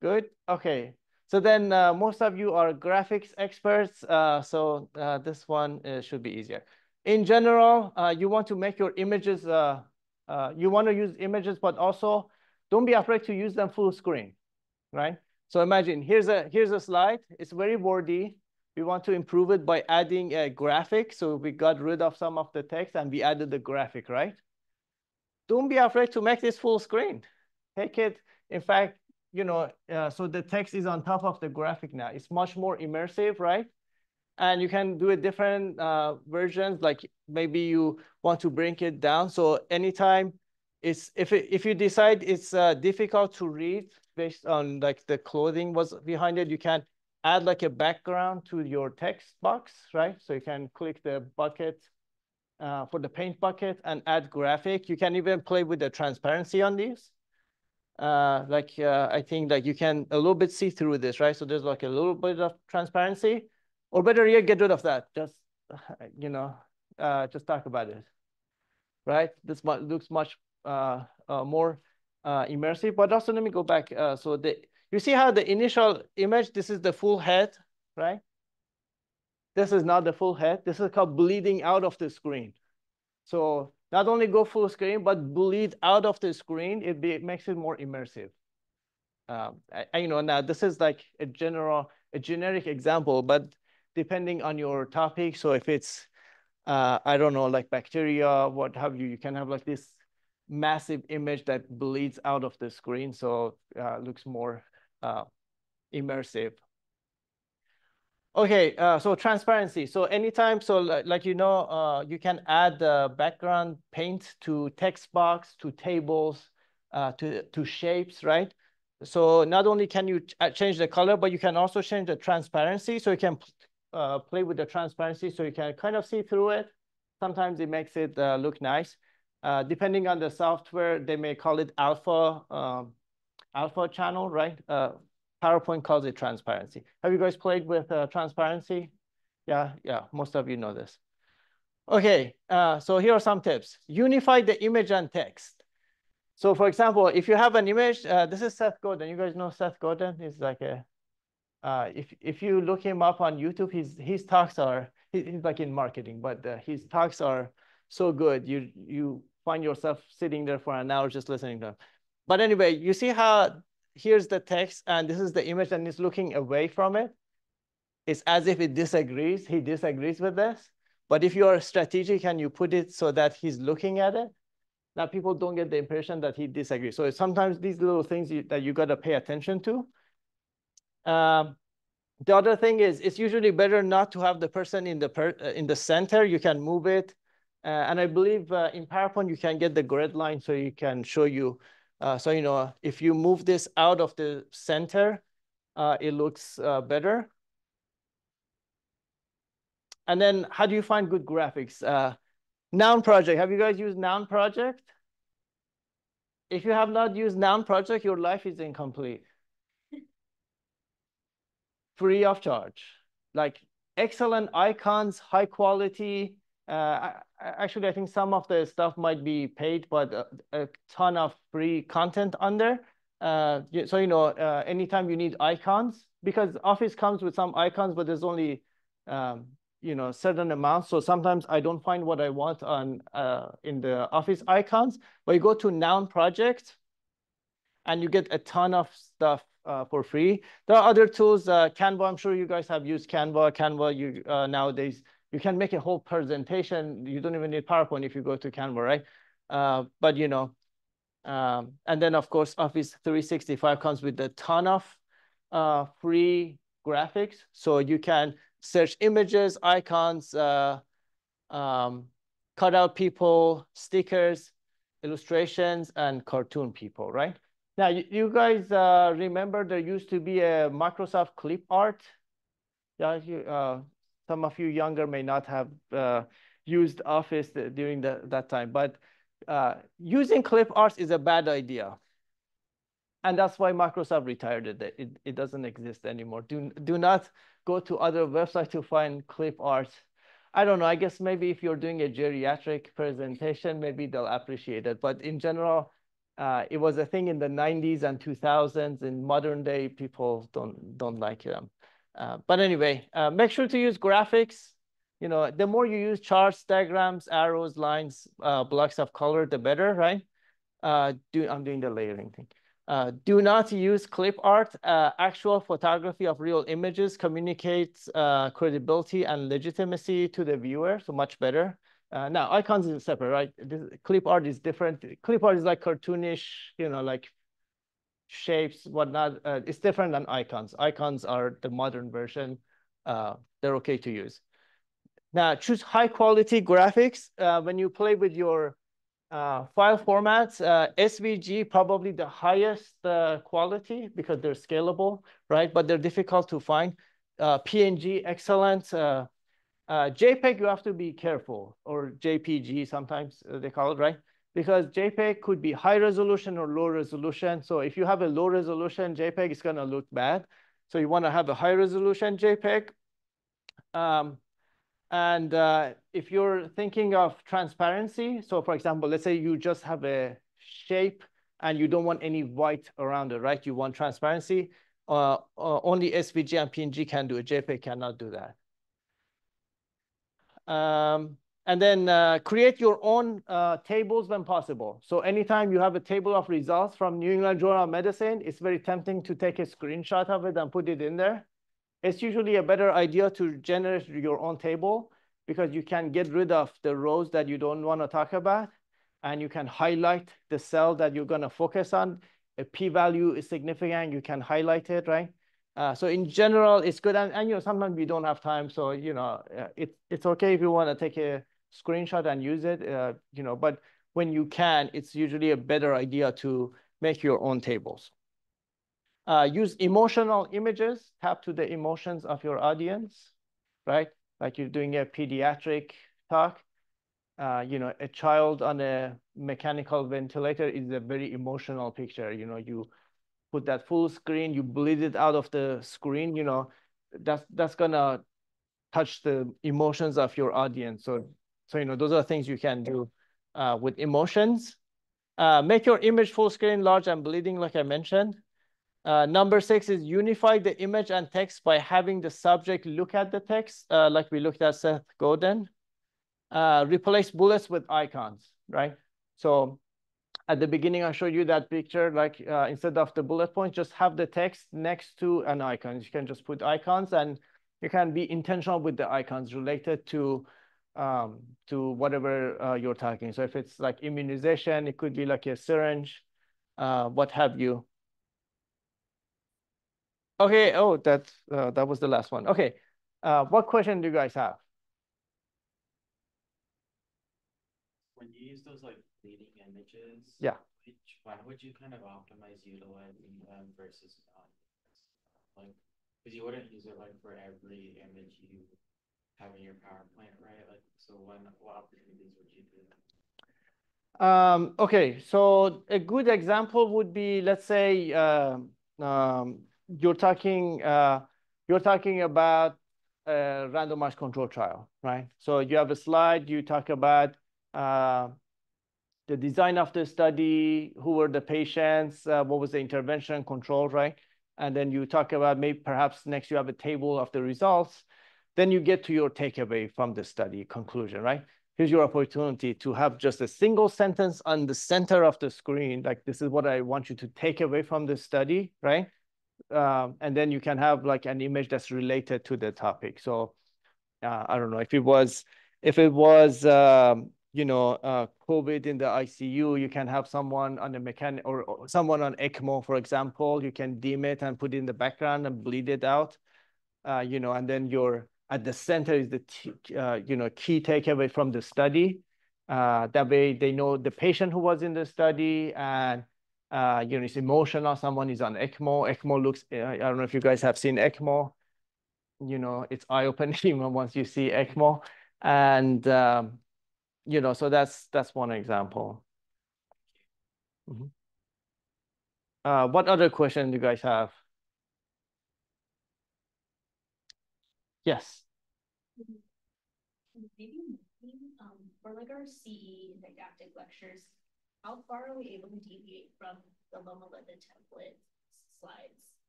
Good, okay. So then uh, most of you are graphics experts, uh, so uh, this one uh, should be easier. In general, uh, you want to make your images, uh, you want to use images, but also don't be afraid to use them full screen, right? So imagine here's a here's a slide. It's very wordy. We want to improve it by adding a graphic. So we got rid of some of the text and we added the graphic, right? don't be afraid to make this full screen. Take it, in fact, you know, uh, so the text is on top of the graphic now. It's much more immersive, right? And you can do a different uh, versions, like maybe you want to bring it down. So anytime it's, if, it, if you decide it's uh, difficult to read based on like the clothing was behind it, you can add like a background to your text box, right? So you can click the bucket uh, for the paint bucket and add graphic. You can even play with the transparency on these. Uh, like uh, I think like you can a little bit see through this, right? So there's like a little bit of transparency, or better yet, get rid of that. Just you know, uh, just talk about it, right? This looks much more uh, immersive. But also, let me go back. Uh, so the you see how the initial image, this is the full head, right? This is not the full head. This is called bleeding out of the screen. So not only go full screen, but bleed out of the screen. It, be, it makes it more immersive. Um, I, you know, now this is like a general, a generic example, but depending on your topic. So if it's, uh, I don't know, like bacteria, what have you, you can have like this massive image that bleeds out of the screen. So uh, looks more uh, immersive. Okay, uh, so transparency. So anytime, so like you know, uh, you can add uh, background paint to text box, to tables, uh, to, to shapes, right? So not only can you uh, change the color, but you can also change the transparency. So you can play with the transparency so you can kind of see through it. Sometimes it makes it look nice. Depending on the software, they may call it alpha, um, alpha channel, right? PowerPoint calls it transparency. Have you guys played with uh, transparency? Yeah, yeah, most of you know this. Okay, uh, so here are some tips. Unify the image and text. So for example, if you have an image, uh, this is Seth Godin. You guys know Seth Godin? He's like a, uh, if, if you look him up on YouTube, his, his talks are, he, he's like in marketing, but uh, his talks are so good. You you find yourself sitting there for an hour just listening to them. But anyway, you see how here's the text and this is the image and he's looking away from it. It's as if it disagrees. He disagrees with this. But if you are strategic and you put it so that he's looking at it, now people don't get the impression that he disagrees. So sometimes these little things you, that you got to pay attention to. Um, the other thing is it's usually better not to have the person in the per, uh, in the center. You can move it. Uh, and I believe uh, in PowerPoint, you can get the grid line so you can show you. Uh, so, you know, if you move this out of the center, uh, it looks uh, better. And then how do you find good graphics? Noun project. Have you guys used Noun project? If you have not used Noun project, your life is incomplete free of charge. Like excellent icons, high quality. Uh, actually, I think some of the stuff might be paid, but a, a ton of free content under. Uh, so, you know, uh, anytime you need icons, because Office comes with some icons, but there's only, um, you know, certain amounts. So sometimes I don't find what I want on uh, in the Office icons, but you go to Noun Project and you get a ton of stuff uh, for free. There are other tools, uh, Canva, I'm sure you guys have used Canva. Canva, you uh, nowadays, you can make a whole presentation. You don't even need PowerPoint if you go to Canva, right? Uh, but, you know, um, and then, of course, Office 365 comes with a ton of uh, free graphics. So you can search images, icons, uh, um, cut out people, stickers, illustrations, and cartoon people, right? Now, you, you guys uh, remember there used to be a Microsoft Clip Art? Yeah, you, uh, some of you younger may not have uh, used Office during the, that time, but uh, using Clip Art is a bad idea. And that's why Microsoft retired it. It, it doesn't exist anymore. Do, do not go to other websites to find Clip Art. I don't know, I guess maybe if you're doing a geriatric presentation, maybe they'll appreciate it. But in general, uh, it was a thing in the 90s and 2000s. In modern day, people don't don't like them. Uh, but anyway, uh, make sure to use graphics. You know, the more you use charts, diagrams, arrows, lines, uh, blocks of color, the better, right? Uh, do I'm doing the layering thing. Uh, do not use clip art. actual photography of real images communicates credibility and legitimacy to the viewer, so much better. Now icons is separate, right? This clip art is different. Clip art is like cartoonish, you know, like shapes, whatnot. Uh, it's different than icons. Icons are the modern version. Uh, they're okay to use. Now choose high quality graphics. Uh, when you play with your uh, file formats, uh, SVG probably the highest quality because they're scalable, right? But they're difficult to find. PNG, excellent. Uh, JPEG, you have to be careful, or JPG sometimes uh, they call it, right? Because JPEG could be high resolution or low resolution. So if you have a low resolution JPEG, it's gonna look bad. So you wanna have a high resolution JPEG. Um, and uh, if you're thinking of transparency, so for example, let's say you just have a shape and you don't want any white around it, right? You want transparency. Uh, uh, only SVG and PNG can do it. JPEG cannot do that. Um, and then uh, create your own uh, tables when possible. So anytime you have a table of results from New England Journal of Medicine, it's very tempting to take a screenshot of it and put it in there. It's usually a better idea to generate your own table because you can get rid of the rows that you don't want to talk about and you can highlight the cell that you're going to focus on. A p-value is significant, you can highlight it, right? Uh, so in general, it's good. And, and, you know, sometimes we don't have time. So, you know, uh, it, it's okay if you want to take a screenshot and use it, uh, you know, but when you can, it's usually a better idea to make your own tables. Uh, use emotional images, tap to the emotions of your audience, right? Like you're doing a pediatric talk. Uh, you know, a child on a mechanical ventilator is a very emotional picture. You know, you put that full screen, you bleed it out of the screen, you know, that's that's gonna touch the emotions of your audience. So, so you know, those are things you can do uh, with emotions. Uh, make your image full screen, large and bleeding, like I mentioned. Uh, number six is unify the image and text by having the subject look at the text, uh, like we looked at Seth Godin. Uh, replace bullets with icons, right? So at the beginning, I showed you that picture, like uh, instead of the bullet points, just have the text next to an icon. You can just put icons and you can be intentional with the icons related to um, to whatever uh, you're talking. So if it's like immunization, it could be like a syringe, uh, what have you. Okay, oh, that, uh, that was the last one. Okay, uh, what question do you guys have? When you use those like leading images. Yeah. Which one would you kind of optimize utilizing them versus not? Like, because you wouldn't use it like for every image you have in your PowerPoint, right? Like, so when, what opportunities would you do? Um, okay, so a good example would be, let's say, uh, um, you're talking uh, you're talking about a randomized control trial, right? So you have a slide, you talk about uh, the design of the study, who were the patients, uh, what was the intervention control, right? And then you talk about maybe perhaps next you have a table of the results. Then you get to your takeaway from the study conclusion, right? Here's your opportunity to have just a single sentence on the center of the screen. Like, this is what I want you to take away from the study, right? um, and then you can have like an image that's related to the topic. So uh, I don't know if it was if it was um, you know uh, COVID in the ICU, you can have someone on the mechanic or, or, someone on ECMO, for example. You can dim it and put it in the background and bleed it out. Uh, you know, and then you're at the center is the uh, you know key takeaway from the study. Uh, that way they know the patient who was in the study and uh, you know, it's emotional. Someone is on ECMO. ECMO looks, I don't know if you guys have seen ECMO. You know, it's eye-opening once you see ECMO. And, um, you know, so that's that's one example. Mm -hmm. uh, what other question do you guys have? Yes. Maybe um, for like our CE didactic lectures, how far are we able to deviate from the Loma Linda template slides?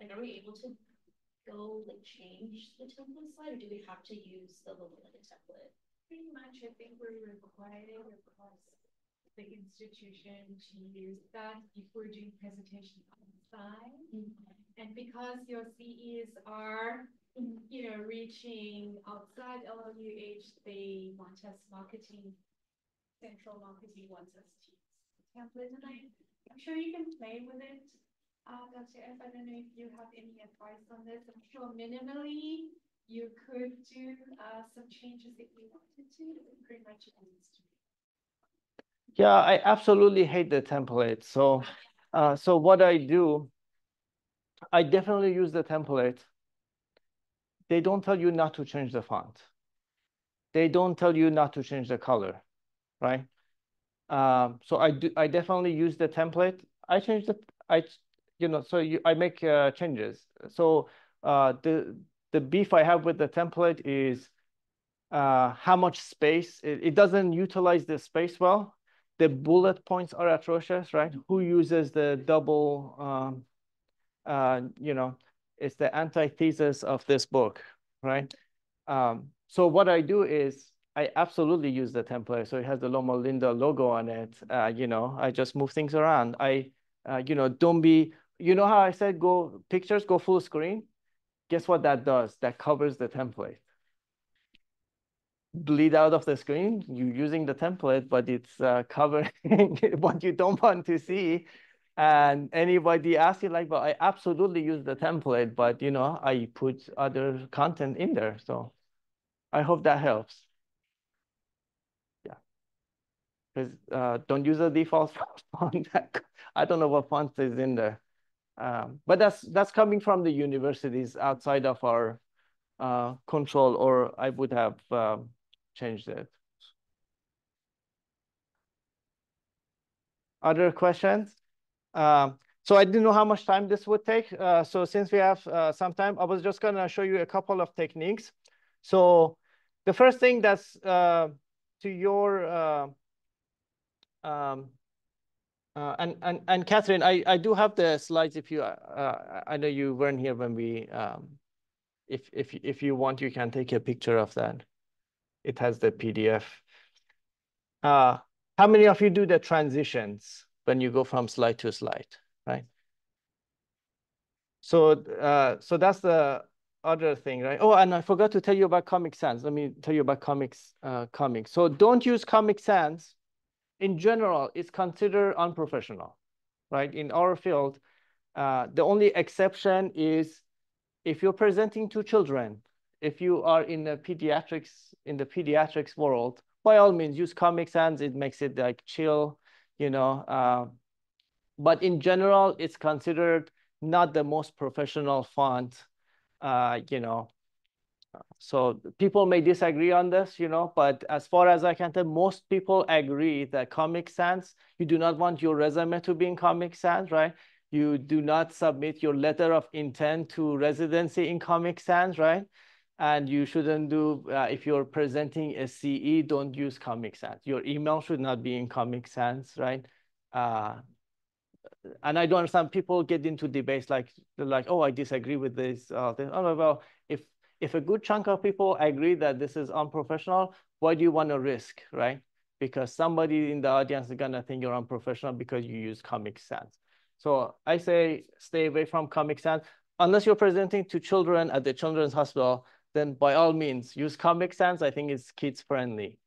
Like, are we able to go like change the template slide, or do we have to use the Loma Linda template? Pretty much, I think we're required across the institution to use that if we're doing presentation on the side. Mm -hmm. And because your CEs are, you know, reaching outside LLUH, they want us marketing central marketing wants us to use template, and I, I'm sure you can play with it. Uh, Dr. F, I don't know if you have any advice on this. I'm sure minimally you could do uh, some changes if you wanted to. Pretty much be. Yeah, I absolutely hate the template. So, uh, so what I do, I definitely use the template. They don't tell you not to change the font. They don't tell you not to change the color right? Um, so I do, I definitely use the template. I change the, I, you know, so you, I make uh, changes. So uh, the, the beef I have with the template is uh, how much space, it, it doesn't utilize the space well. The bullet points are atrocious, right? Who uses the double, um, uh, you know, it's the antithesis of this book, right? Um, so what I do is I absolutely use the template. So it has the Loma Linda logo on it. Uh, you know, I just move things around. I, uh, you know, don't be, you know how I said go pictures, go full screen? Guess what that does? That covers the template. Bleed out of the screen, you're using the template, but it's uh, covering what you don't want to see. And anybody you like, but I absolutely use the template, but you know, I put other content in there. So I hope that helps. Yeah. Because uh, don't use the default font. I don't know what font is in there. Um, but that's that's coming from the universities outside of our uh, control, or I would have um, changed it. Other questions? Um, so I didn't know how much time this would take. Uh, so since we have uh, some time, I was just gonna show you a couple of techniques. So the first thing that's uh, to your um, Uh, and, and, and Catherine, I, I do have the slides if you, uh, I know you weren't here when we, um, if, if, if you want, you can take a picture of that. It has the PDF. Uh, how many of you do the transitions when you go from slide to slide, right? So, uh, so that's the other thing, right? Oh, and I forgot to tell you about Comic Sans. Let me tell you about comics, uh, comics. So don't use Comic Sans. In general, it's considered unprofessional, right? In our field, uh, the only exception is if you're presenting to children, if you are in the pediatrics, in the pediatrics world, by all means, use Comic Sans. It makes it like chill, you know. Uh, but in general, it's considered not the most professional font, uh, you know. So people may disagree on this, you know, but as far as I can tell, most people agree that Comic Sans, you do not want your resume to be in Comic Sans, right? You do not submit your letter of intent to residency in Comic Sans, right? And you shouldn't do, uh, if you're presenting a CE, don't use Comic Sans. Your email should not be in Comic Sans, right? Uh, and I don't understand people get into debates like like, oh, I disagree with this. Uh, oh, well, if if a good chunk of people agree that this is unprofessional, why do you want to risk, right? Because somebody in the audience is gonna think you're unprofessional because you use Comic Sans. So I say stay away from Comic Sans. Unless you're presenting to children at the children's hospital, then by all means, use Comic Sans. I think it's kids friendly.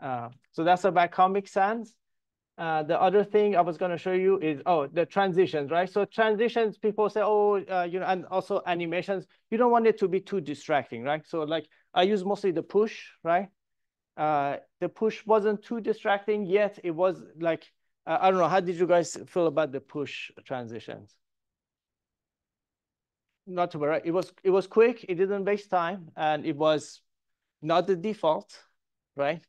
Uh, so that's about Comic Sans. Uh, the other thing I was going to show you is, oh, the transitions, right? So transitions, people say, oh, uh, you know, and also animations, you don't want it to be too distracting, right? So like I use mostly the push, right? Uh, the push wasn't too distracting yet. It was like, uh, I don't know, how did you guys feel about the push transitions? Not bad, right? It was, it was quick, it didn't waste time, and it was not the default, right?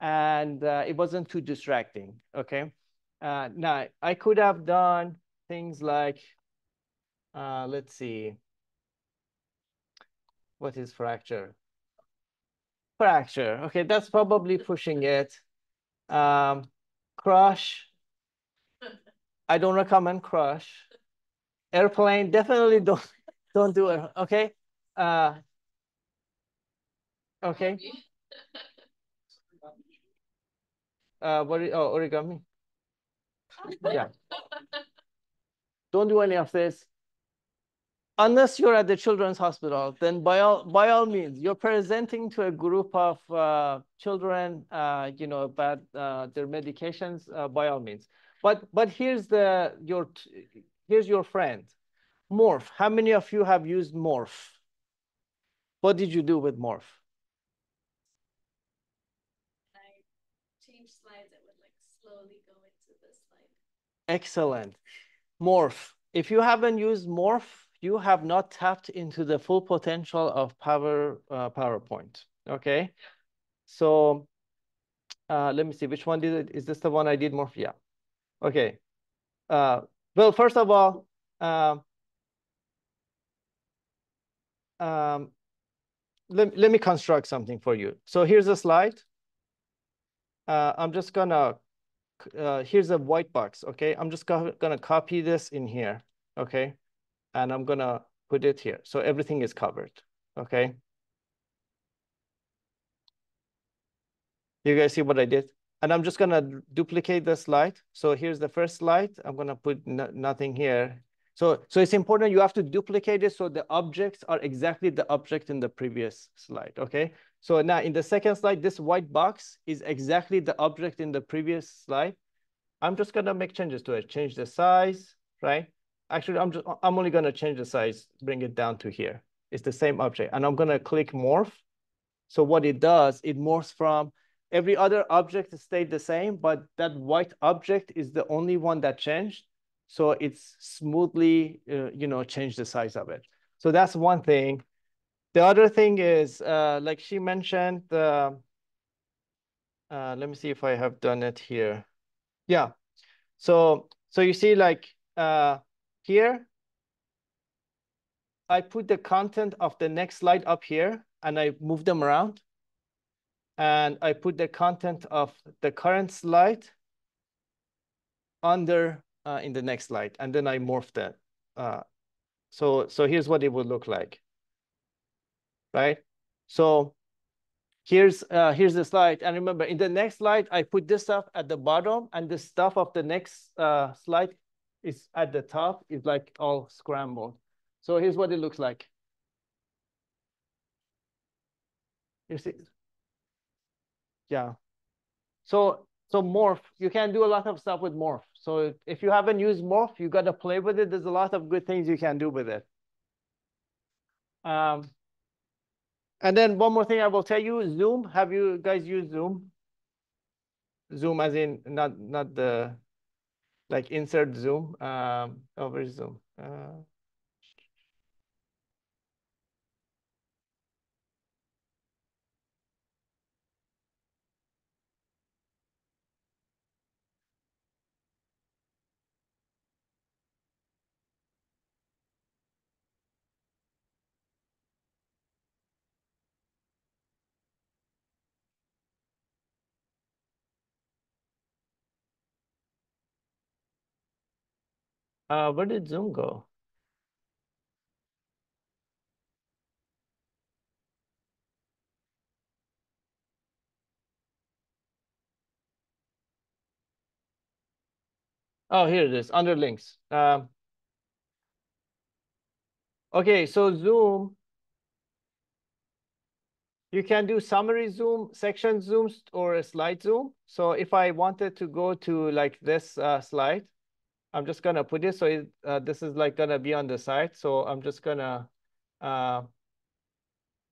and uh, it wasn't too distracting, okay? Uh, now, I could have done things like, uh, let's see, what is fracture? Fracture, okay, that's probably pushing it. Um, crush, I don't recommend crush. Airplane, definitely don't, don't do it, okay? Uh, okay. uh, what oh, origami. Yeah. Don't do any of this. Unless you're at the children's hospital, then by all, by all means, you're presenting to a group of uh, children, uh, you know, about uh, their medications, uh, by all means. But but here's the your here's your friend, Morph. How many of you have used Morph? What did you do with Morph? Excellent. Morph. If you haven't used Morph, you have not tapped into the full potential of Power uh, PowerPoint. Okay. So uh, let me see, which one did it? Is this the one I did Morph? Yeah. Okay. Uh, well, first of all, uh, um, let, let me construct something for you. So here's a slide. Uh, I'm just gonna uh, here's a white box, okay? I'm just go gonna copy this in here, okay? And I'm gonna put it here. So everything is covered, okay? You guys see what I did? And I'm just gonna duplicate the slide. So here's the first slide. I'm gonna put nothing here. So, so it's important you have to duplicate it so the objects are exactly the object in the previous slide, okay? So now in the second slide, this white box is exactly the object in the previous slide. I'm just gonna make changes to it, change the size, right? Actually, I'm just I'm only gonna change the size, bring it down to here. It's the same object, and I'm gonna click morph. So what it does, it morphs from every other object stayed the same, but that white object is the only one that changed. So it's smoothly, uh, you know, change the size of it. So that's one thing. The other thing is, uh, like she mentioned, uh, uh, let me see if I have done it here. Yeah. So, so you see like uh, here, I put the content of the next slide up here and I move them around. And I put the content of the current slide under uh, in the next slide, and then I morphed that. Uh, so, so here's what it would look like, right? So here's uh, here's the slide. And remember, in the next slide, I put this stuff at the bottom, and the stuff of the next uh, slide is at the top, It's like all scrambled. So here's what it looks like. You see? Yeah. So so morph, you can do a lot of stuff with morph. So if you haven't used morph, you got to play with it. There's a lot of good things you can do with it. Um, and then one more thing I will tell you, Zoom. Have you guys used Zoom? Zoom as in not not the like insert Zoom. Um, over Zoom? Uh, Uh, where did Zoom go? Oh, here it is, under links. Um, okay, so Zoom, you can do summary zoom, section zooms, or a slide zoom. So if I wanted to go to like this uh, slide, I'm just gonna put it so it, uh, this is like gonna be on the side. So I'm just gonna, uh,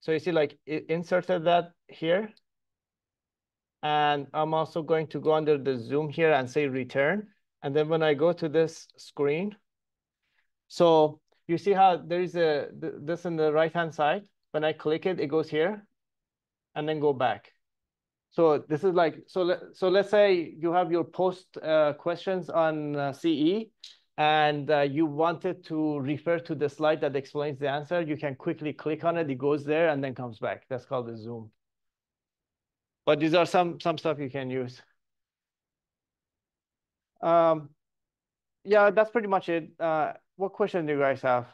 so you see like it inserted that here. And I'm also going to go under the zoom here and say return. And then when I go to this screen, so you see how there is a this in the right hand side. When I click it, it goes here and then go back. So this is like, so, let, so let's say you have your post uh, questions on uh, CE and uh, you wanted to refer to the slide that explains the answer, you can quickly click on it, it goes there and then comes back. That's called the zoom. But these are some, some stuff you can use. Um, yeah, that's pretty much it. Uh, what question do you guys have?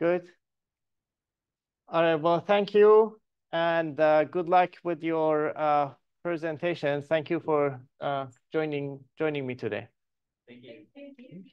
Good. All right, well, thank you and uh, good luck with your uh, presentations. Thank you for uh, joining joining me today. Thank you. Thank you.